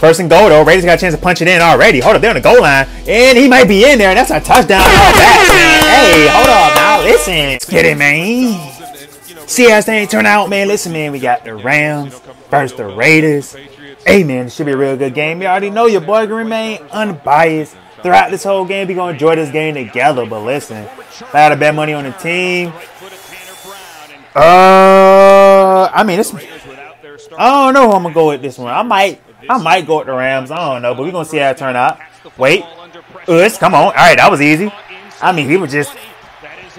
First and goal though. Raiders got a chance to punch it in already. Hold up, they're on the goal line. And he might be in there. And That's a touchdown. Back. Hey, hold up now. Listen. Get it, man. See how this thing turn out, man. Listen, man, we got the Rams versus the Raiders. Hey, man, it should be a real good game. You already know your boy can remain unbiased throughout this whole game. We gonna enjoy this game together. But listen, I got to bet money on the team. Uh, I mean, this. I don't know who I'm gonna go with this one. I might, I might go with the Rams. I don't know, but we're gonna see how it turn out. Wait, Us, come on. All right, that was easy. I mean, he was just.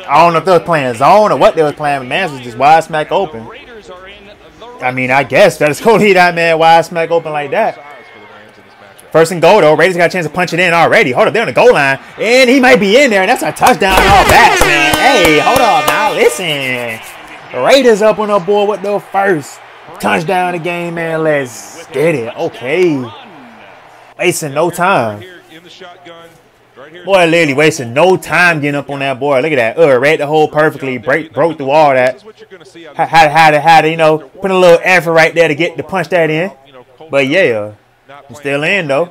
I don't know if they was playing zone or what they was playing. Man was just wide smack open. I mean, I guess that is cool. He that man wide smack open like that. First and goal though. Raiders got a chance to punch it in already. Hold up, they're on the goal line, and he might be in there. And that's a touchdown all back, man. Hey, hold up now. Listen, Raiders up on the board with the first touchdown game, man. Let's get it. Okay, wasting no time. Boy, literally wasting no time getting up on that board. Look at that. Uh, read the hole perfectly. Break, broke through all that. Had, had, had, had, you know, put a little effort right there to get to punch that in. But yeah, I'm still in though.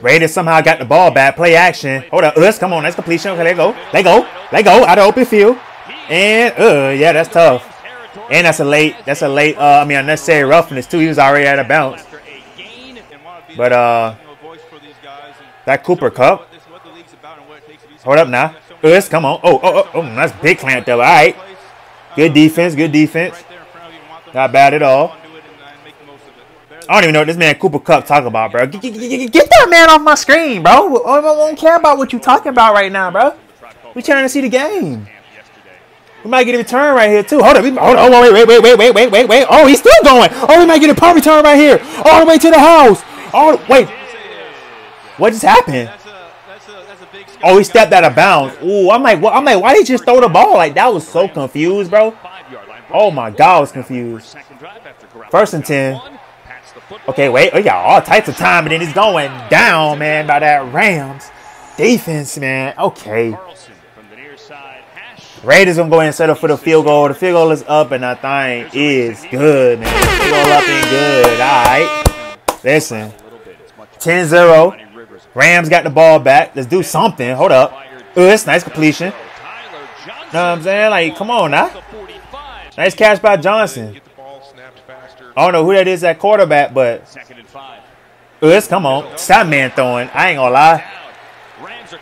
Raiders somehow got the ball back. Play action. Hold up. Us, come on. That's completion. Okay, let go. Let go. Let go. Out of open field. And, uh, yeah, that's tough. And that's a late, that's a late, uh, I mean, unnecessary roughness too. He was already out of bounds. But, uh, that Cooper Kupp. Hold up now. Us, come on. Oh, oh, oh, oh, that's big clamp though. All right. Good defense. Good defense. Not bad at all. I don't even know what this man Cooper Kupp talking about, bro. Get, get, get, get, that man off my screen, bro. I don't care about what you talking about right now, bro. We trying to see the game. We might get a return right here too. Hold up, hold on, wait, wait, wait, wait, wait, wait, wait, wait. Oh, he's still going. Oh, we might get a punt return right here, all the way to the house. Oh, wait, what just happened? Oh, he stepped out of bounds. Ooh, I'm like, what? I'm like, why did he just throw the ball? Like that was so confused, bro. Oh my God, I was confused. First and ten. Okay, wait. Oh, yeah, all types of time, and then he's going down, man, by that Rams defense, man. Okay. Raiders gonna go ahead and settle for the field goal. The field goal is up, and that thing is good, man. Field goal up and good. All right. Listen. 10-0. Rams got the ball back. Let's do something. Hold up. Ooh, it's nice completion. Know what I'm saying? Like, come on now. Nice catch by Johnson. I don't know who that is at quarterback, but Ooh, it's come on. Stop man throwing. I ain't gonna lie.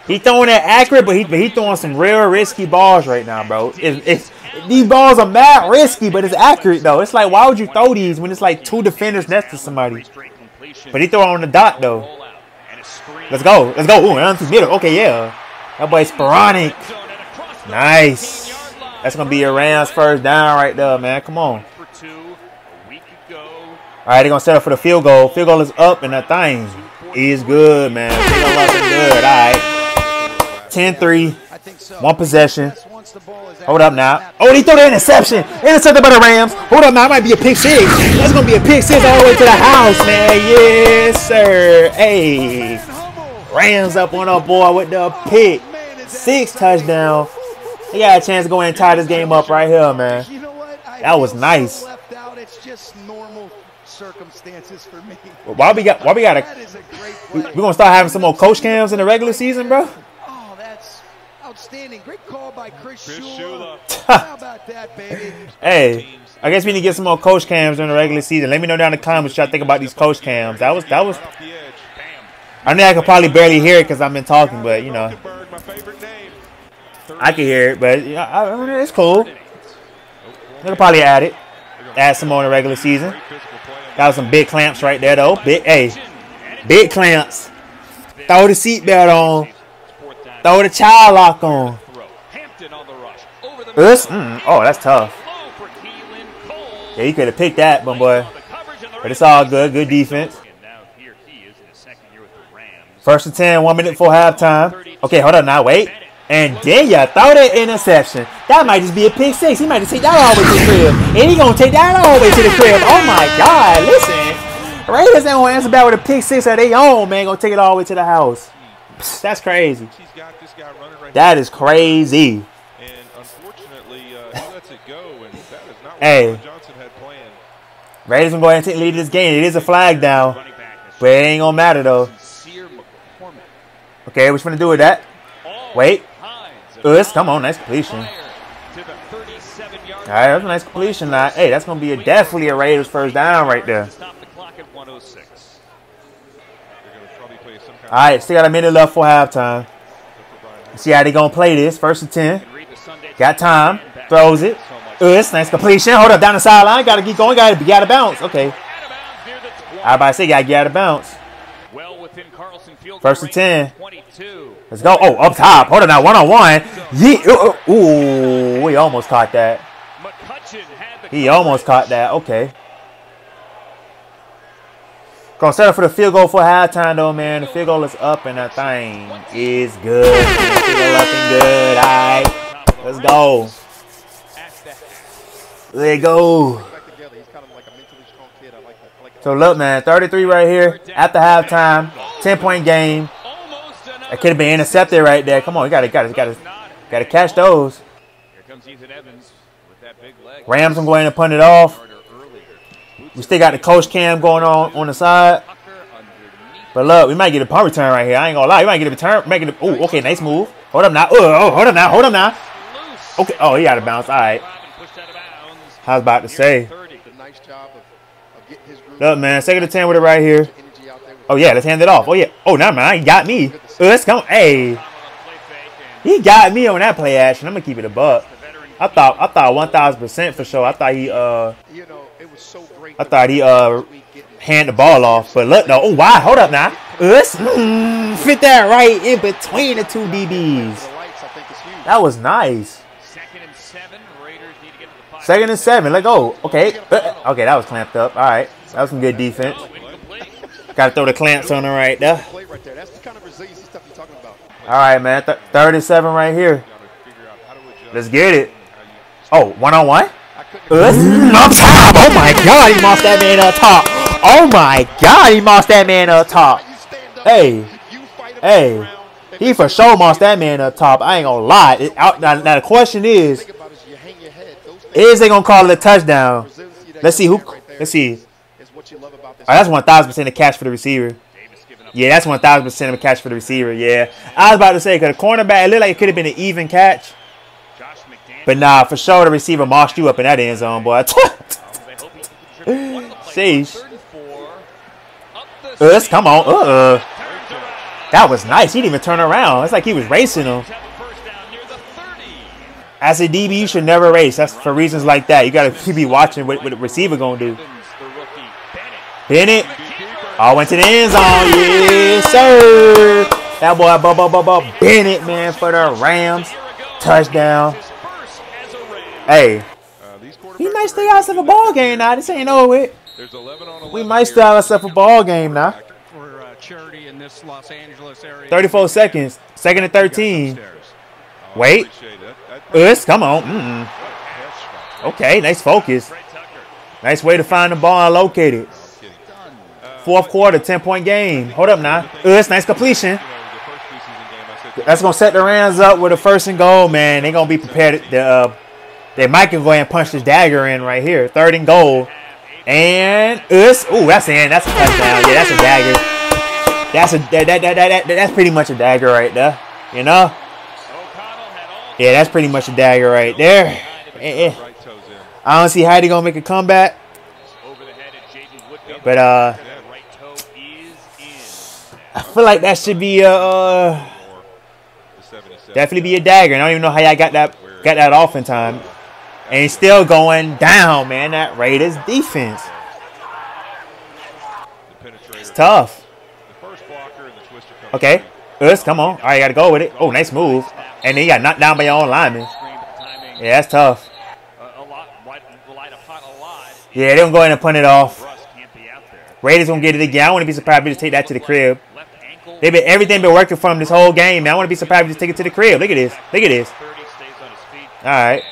He throwing that accurate, but he but he throwing some real risky balls right now, bro. It, it's these balls are mad risky, but it's accurate though. It's like why would you throw these when it's like two defenders next to somebody? But he throw on the dot though. Let's go. Let's go. Ooh, on to middle. Okay, yeah. That boy sporadic. Nice. That's gonna be your Rams first down right there, man. Come on. All right, they're gonna set up for the field goal. Field goal is up, and that thing is good, man. Good. All right. 10-3. One possession. Hold up now. Oh, he threw the interception. Intercepted by the Rams. Hold up now. It might be a pick six. That's going to be a pick six all the way to the house, man. Yes, sir. Hey. Rams up on our boy with the pick. Six touchdown. He got a chance to go in and tie this game up right here, man. That was nice. Circumstances for me. Why we got? Why we got a? We, we gonna start having some more coach cams in the regular season, bro? Oh, that's outstanding. Great call by Chris, Chris Shula. How about that, baby? hey, I guess we need to get some more coach cams during the regular season. Let me know down in the comments what y'all think about these coach cams. That was that was. I know I could probably barely hear it because I've been talking, but you know, I can hear it. But yeah, I mean, it's cool. They'll probably add it, add some more in the regular season. Got some big clamps right there, though. Big, hey, big clamps. Throw the seatbelt on. Throw the child lock on. This? Mm, oh, that's tough. Yeah, you could have picked that, but boy. But it's all good. Good defense. First and 10, one minute before halftime. Okay, hold on now. Wait. And then you throw that interception. That might just be a pick six. He might just take that all the way to the crib. And he gonna take that all the way to the crib. Oh my God! Listen, Raiders ain't gonna answer back with a pick six of their own. Man, gonna take it all the way to the house. Psst, that's crazy. That is crazy. And unfortunately, uh, he lets it go, and that is not hey. what Johnson had planned. Raiders gonna go ahead and take lead this game. It is a flag down, but it ain't gonna matter though. Okay, what you gonna do with that? Wait. Us, come on, nice completion. All right, that's a nice completion. Now, hey, that's gonna be a, definitely a Raiders first down right there. All right, still got a minute left for halftime. See how they gonna play this. First and ten. Got time. Throws it. Us, nice completion. Hold up, down the sideline. Gotta keep going. Gotta be out of bounds. Okay. I about to say, gotta get out of bounds. First and ten. Let's go. Oh, up top. Hold on now. One on one. Yeah. Uh, uh, ooh, we almost caught that. He almost caught that. Okay. Gonna settle for the field goal for halftime though, man. The field goal is up and that thing is good. Field goal looking good. Alright. Let's go. Let go. So look, man, 33 right here at the halftime, 10 point game. It could have been intercepted right there. Come on, you gotta, gotta, gotta, gotta catch those. Rams, I'm going to punt it off. We still got the coach cam going on on the side. But look, we might get a punt return right here. I ain't gonna lie. We might get a return. Making it. Oh, okay, nice move. Hold up now. Oh, hold up now. Hold up now. Okay. Oh, he out of bounds. All right. I was about to say. Look, man. Second to ten with it right here. Oh yeah, let's hand it off. Oh yeah. Oh, no, man. He got me. let's go. Hey. He got me on that play action. I'm gonna keep it a buck. I thought I thought one thousand percent for sure. I thought he uh I thought he uh hand the ball off, but look no. Oh wow, hold up now. Us mm, fit that right in between the two DBs. That was nice. Second and seven. Let go. Okay. Uh, okay, that was clamped up. All right. That was some good defense. Got to throw the clamps on her right there. All right, man. Th 37 right here. Let's get it. Oh, one on one? Us up top. Oh my god, he lost that man up top. Oh my god, he lost that man up top. Hey. Hey. He for sure lost that man up top. I ain't gonna lie. It, out, now, now, the question is, is they gonna call it a touchdown? Let's see who. Let's see. Oh, that's one thousand percent a catch for the receiver. Yeah, that's one thousand percent of a catch for the receiver. Yeah, I was about to say because the cornerback it looked like it could have been an even catch. But nah, for sure the receiver mossed you up in that end zone, boy. Sheesh. Us, come on. Uh, uh. That was nice. He didn't even turn around. It's like he was racing him. As a DB, you should never race. That's for reasons like that. You got to be watching what, what the receiver going to do. Bennett. All went to the end zone. Yes, sir. That boy, Bubba Bubba Bennett, man, for the Rams. Touchdown. Hey, he might stay out of a ball game now. This ain't over it. We might stay out of a ball game now. 34 seconds. Second and 13. Wait. Us, come on. Mm -mm. Okay, nice focus. Nice way to find the ball and locate it. Fourth quarter, 10-point game. Hold up now. Us, nice completion. That's going to set the Rams up with a first and goal, man. They're going to be prepared to uh, they might can go ahead and punch this dagger in right here. Third and goal. And us. Ooh, that's in. That's a touchdown. Yeah, that's a dagger. That's a that, that, that, that, that's pretty much a dagger right there. You know? Yeah, that's pretty much a dagger right there. Eh, eh. I don't see how they gonna make a comeback. But uh I feel like that should be a uh, definitely be a dagger. I don't even know how y'all got that got that off in time. And he's still going down, man. That Raiders defense. It's tough. Okay. Us, come on. All right, got to go with it. Oh, nice move. And then you got knocked down by your own lineman. Yeah, that's tough. Yeah, they don't go ahead and punt it off. Raiders going to get it again. I to be surprised if they just take that to the crib. They've been, everything been working for them this whole game, man. I want to be surprised if just take it to the crib. Look at this. Look at this. All right.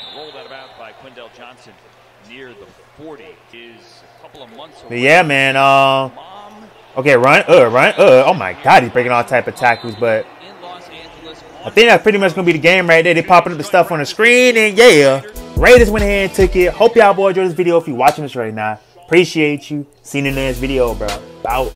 Yeah, man. Uh, okay, run, uh, run, uh. Oh my God, he's breaking all type of tackles. But I think that's pretty much gonna be the game right there. They popping up the stuff on the screen, and yeah, Raiders went ahead and took it. Hope y'all boys enjoyed this video. If you're watching this right now, Appreciate you. See you in the next video, bro. Out.